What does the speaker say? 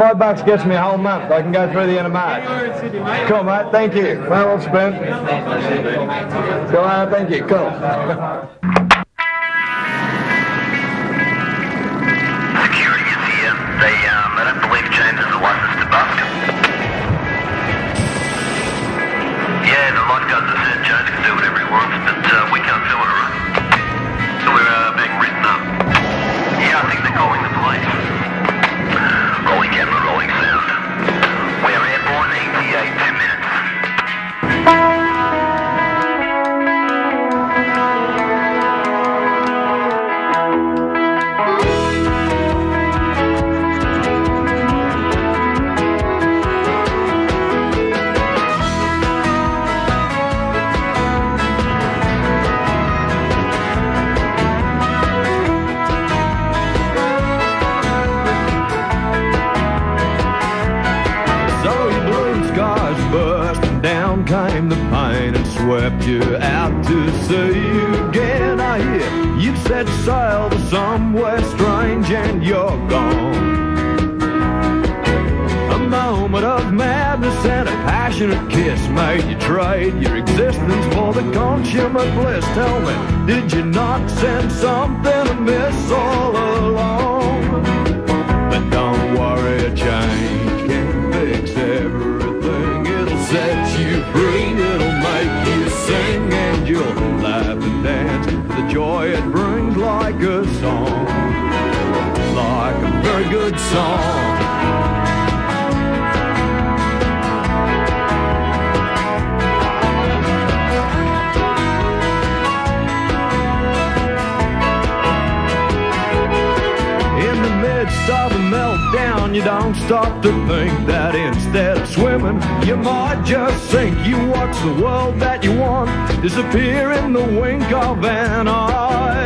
five bucks gets me a whole month. I can go through the end of March. Cool, mate. Thank you. Well, well spent. Cool, uh, thank you. Cool. They, swept you out to sea again. I hear you've set sail to somewhere strange and you're gone. A moment of madness and a passionate kiss made you trade your existence for the consummate bliss. Tell me, did you not send something amiss all along? But don't worry, a change good song. In the midst of a meltdown, you don't stop to think that instead of swimming, you might just sink. You watch the world that you want disappear in the wink of an eye.